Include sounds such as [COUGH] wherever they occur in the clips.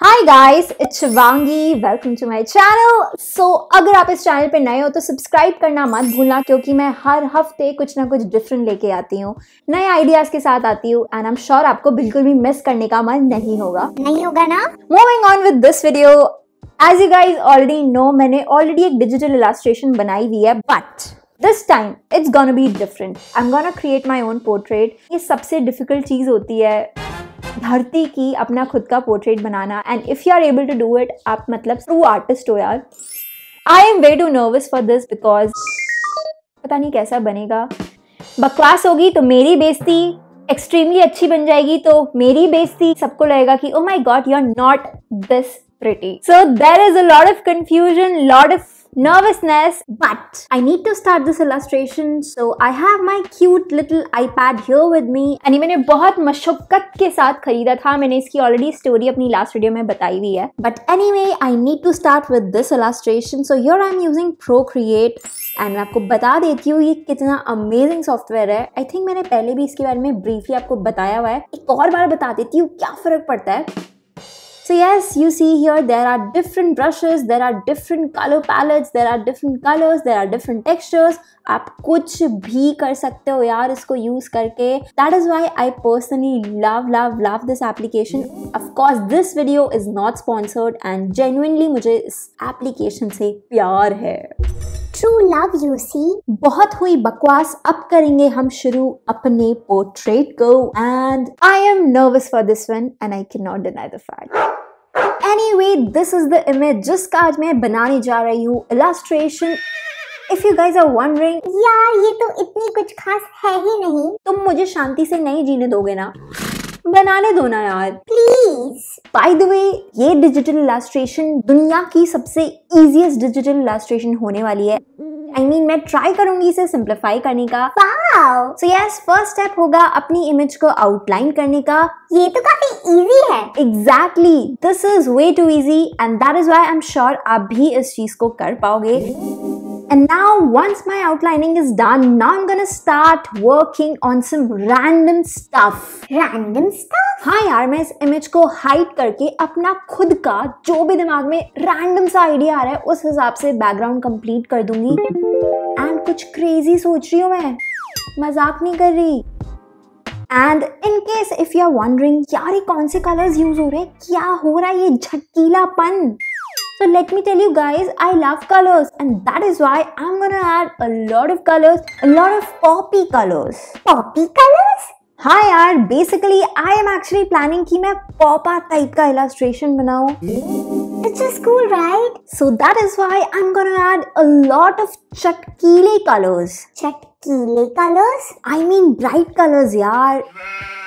Hi guys it's Shivangi welcome to my channel so अगर आप इस चैनल पे नए हो तो सब्सक्राइब करना मत भूलना क्योंकि मैं हर हफ़्ते कुछ ना कुछ डिफरेंट लेके आती हूँ। नए आइडियाज़ के साथ आती हूँ एंड आई एम श्योर आपको बिल्कुल भी मिस करने का मन नहीं होगा। नहीं होगा ना? Moving on with this video as you guys already know मैंने ऑलरेडी एक डिजिटल इलास्ट्रेशन बनाई हुई है but this time it's gonna be different I am gonna create my own portrait ये सबसे डिफ़िकल्ट चीज़ होती है। धरती की अपना खुद का portrait banana and if you are able to do it आप मतलब ट्रू आर्टिस्ट हो यार। I am way too nervous for this because पता नहीं कैसा बनेगा। बकवास होगी तो मेरी बेइज्जती एक्सट्रीमली अच्छी बन जाएगी तो मेरी बेइज्जती सबको लगेगा कि ओ my god you are not this pretty so there is a lot of confusion lot of nervousness, but I need to start this illustration. So I have my cute little iPad here with me. And ये मैंने बहुत मशक्कत के साथ खरीदा था। मैंने इसकी ऑलरेडी स्टोरी अपनी लास्ट वीडियो में बताई हुई है। But anyway I need to start with this illustration. So here I'm using Procreate. And मैं आपको बता देती हूँ, ये कितना अमेजिंग सॉफ्टवेयर है। आई थिंक मैंने पहले भी इसके बारे में ब्रीफली आपको बताया हुआ है। एक और बार बता देती हूँ, क्या फ़र्क पड़ता है? So yes, you see here there are different brushes, there are different color palettes, there are different colors, there are different textures. आप कुछ भी कर सकते हो यार इसको यूज़ करके। That is why I personally love love love this application of course this video is not sponsored and genuinely मुझे इस एप्लीकेशन से प्यार है। ट्रू लव यू सी बहुत हुई बकवास अब करेंगे हम शुरू अपने पोर्ट्रेट को। And I am nervous for this one and I can not deny the fact anyway this is the image जिसका आज मैं बनाने जा रही हूँ illustration if you guys are wondering यार, ये तो इतनी कुछ खास है ही नहीं. तुम मुझे शांति से नहीं जीने दोगे ना? बनाने दो ना यार। प्लीज़ बाय द वे ये डिजिटल इलास्ट्रेशन दुनिया की सबसे इजीएस्ट डिजिटल इलास्ट्रेशन होने वाली है। आई मीन मैं ट्राई करूँगी इसे सिंप्लीफाई करने का। सो यस फ़र्स्ट स्टेप होगा अपनी इमेज को आउटलाइन करने का। ये तो काफ़ी इजी है। Exactly this is way too easy and that is why I am sure आप भी इस चीज़ को कर पाओगे। And now once my outlining is done, now I'm gonna start working on some random stuff. Random stuff? हाँ यार मैं इस इमेज को हाइड करके अपना खुद का जो भी दिमाग में रैंडम सा आइडिया आ रहा है उस हिसाब से बैकग्राउंड कंप्लीट कर दूँगी। एंड कुछ क्रेजी सोच रही हूँ मैं। मज़ाक नहीं कर रही। And in case if you are wondering यार ये कौन से कलर्स यूज़ हो रहे हैं? क्या हो रहा है? ये झटकीलापन। So let me tell you guys, I love colors and that is why I'm gonna add a lot of colors, a lot of poppy colors. Poppy colors? हाँ यार basically I am actually planning कि मैं पॉपा type का illustration बनाऊं It's just cool, right? So that is why I'm gonna add a lot of चटकीले colors. चटकीले colors? I mean bright colors यार.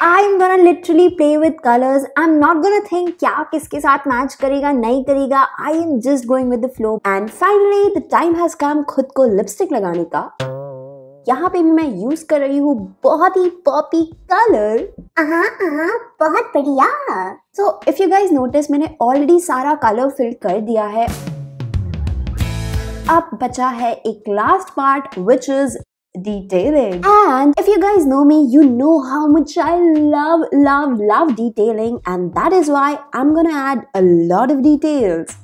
I'm gonna literally play with colors. I'm not gonna think क्या किसके साथ match करेगा नहीं करेगा I am just going with the flow. And finally the time has come खुद को lipstick लगाने का यहाँ पे भी मैं यूज़ कर रही हूँ बहुत ही पॉपी कलर हाँ हाँ बहुत बढ़िया so if you guys notice मैंने ऑलरेडी सारा कलर फिल कर दिया है अब बचा है एक last part which is detailing. And if you guys know me, you know how much I love, love, love detailing and that is why I'm gonna add a lot of details.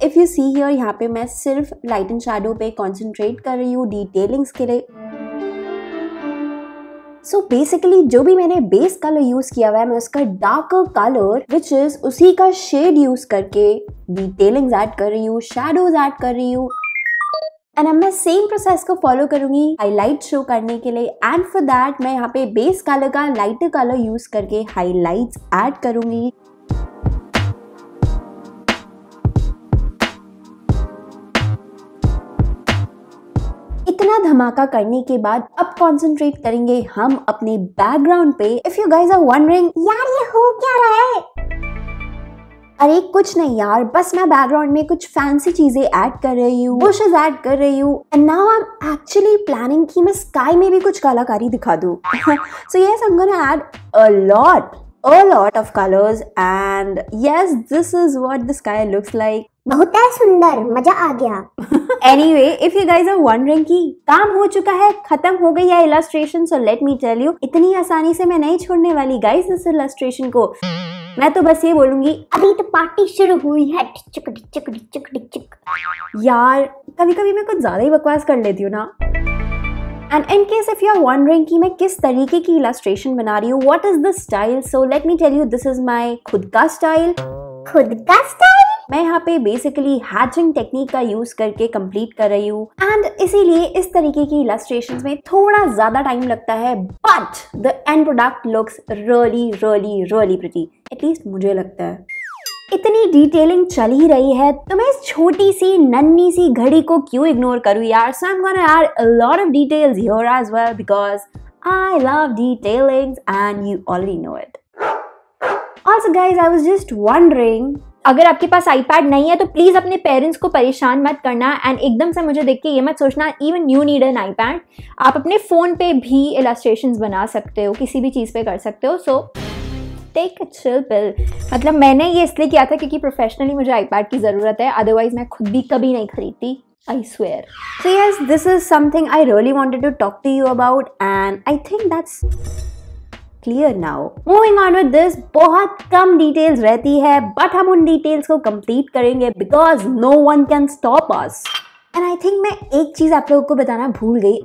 if you see here, यहाँ पे मैं सिर्फ़ light and shadow पे concentrate कर रही हूँ detailings के लिए सो so बेसिकली जो भी मैंने बेस कलर यूज़ किया हुआ है मैं उसका डार्कर कलर विच इज़ उसी का शेड यूज़ करके डिटेलिंग्स ऐड कर रही हूँ शेडोज ऐड कर रही हूँ एंड अब मैं सेम प्रोसेस को फॉलो करूँगी हाईलाइट शो करने के लिए. एंड फॉर दैट मैं यहाँ पे बेस कलर का लाइटर कलर यूज़ करके हाईलाइट्स ऐड करूँगी. इतना धमाका करने के बाद अब कंसंट्रेट करेंगे हम अपने बैकग्राउंड पे. If you guys are wondering यार, ये हो क्या रहा है? अरे कुछ नहीं यार बस मैं बैकग्राउंड में कुछ फैंसी चीज़ें ऐड कर रही हूँ बुशेस ऐड कर रही हूँ and now I am actually planning कि मैं स्काई में भी कुछ कलाकारी दिखा दूँ। So yes I am gonna add a lot a lot of colors and yes this is what the sky looks like. बहुत है सुंदर मज़ा आ गया। [LAUGHS] Anyway if you guys are wondering कि काम हो चुका है खत्म हो गई है illustration so let me tell you इतनी आसानी से मैं नहीं छोड़ने वाली guys इस illustration को। मैं तो बस ये बोलूँगी, अभी तो पार्टी शुरू हुई है। टिचक टिचक टिचक टिचक यार कभी कभी मैं कुछ ज़्यादा ही बकवास कर लेती हूँ ना। And in case if you are wondering कि मैं किस तरीके की इलास्ट्रेशन बना रही हूँ what is the style so let me tell you this is my खुद का स्टाइल खुद का स्टाइल मैं यहाँ पे बेसिकली हैचिंग टेक्निक का यूज़ करके कंप्लीट कर रही हूँ। एंड इसीलिए इस तरीके की इलास्ट्रेशन में थोड़ा ज़्यादा टाइम लगता है but the end product looks really really really pretty at least मुझे लगता है। इतनी डिटेलिंग चल ही रही है तो मैं इस छोटी सी नन्नी सी घड़ी को क्यों इग्नोर करूँ यार? सो आई एम गोना यार a lot of details here as well because I love detailings and you already know it. Also guys, I was just wondering अगर आपके पास आईपैड नहीं है तो प्लीज़ अपने पेरेंट्स को परेशान मत करना एंड एकदम से मुझे देख के ये मत सोचना even you need an iPad आप अपने फ़ोन पे भी इलास्ट्रेशन बना सकते हो किसी भी चीज़ पे कर सकते हो. So take a chill pill मतलब मैंने ये इसलिए किया था क्योंकि प्रोफेशनली मुझे आईपैड की ज़रूरत है अदरवाइज़ मैं खुद भी कभी नहीं खरीदती I swear. So yes, this is something I really wanted to talk to you about and I think that's clear now moving on with this बहुत कम डिटेल्स रहती है बट हम उन डिटेल्स को कंप्लीट करेंगे because no one can stop us and I think मैं एक चीज़ आप लोगों को बताना भूल गई।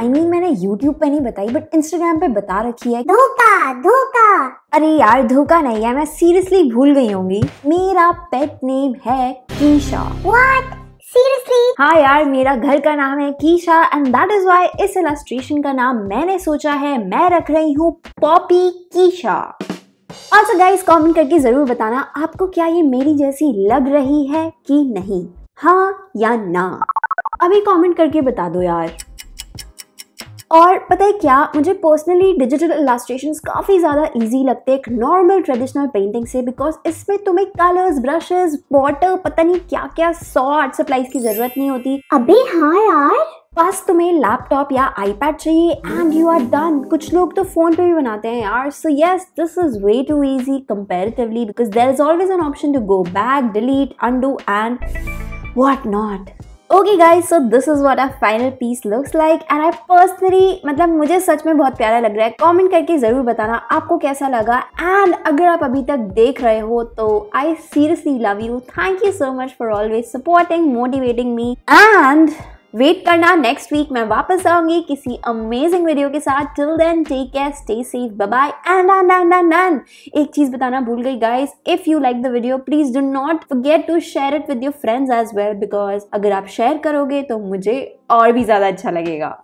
I मीन mean, मैंने यूट्यूब पे नहीं बताई बट इंस्टाग्राम पे बता रखी है। धोखा धोखा। अरे यार धोखा नहीं है मैं सीरियसली भूल गई होंगी। मेरा पेट नेम है What? सीरियसली हाँ यार, मेरा घर का नाम है Keisha and that is why इस इलास्ट्रेशन का नाम मैंने सोचा है। मैं रख रही हूँ Poppy Keisha also guys comment करके ज़रूर बताना आपको क्या ये मेरी जैसी लग रही है कि नहीं। हाँ या ना? अभी कमेंट करके बता दो यार। और पता है क्या? मुझे पर्सनली डिजिटल इलास्ट्रेशन काफ़ी ज़्यादा ईजी लगते हैं, एक नॉर्मल ट्रेडिशनल पेंटिंग से बिकॉज़ इसमें तुम्हें कलर्स ब्रशेस वाटर पता नहीं क्या क्या सौ आर्ट सप्लाईज की ज़रूरत नहीं होती। अबे हाँ यार, बस तुम्हें लैपटॉप या आईपैड चाहिए एंड यू आर डन कुछ लोग तो फ़ोन पे भी बनाते हैं यार। So yes this is way too easy comparatively because there is always an option to go back delete undo and what not okay guys so this is what our final piece looks like and I personally मतलब मुझे सच में बहुत प्यारा लग रहा है। Comment करके ज़रूर बताना आपको कैसा लगा। एंड अगर आप अभी तक देख रहे हो तो I seriously love you thank you so much for always supporting motivating me and wait करना नेक्स्ट वीक मैं वापस आऊँगी किसी अमेजिंग वीडियो के साथ. Till then take care stay safe bye bye and and and and and एक चीज़ बताना भूल गई guys if you like the video please do not forget to share it with your friends as well because अगर आप share करोगे तो मुझे और भी ज़्यादा अच्छा लगेगा.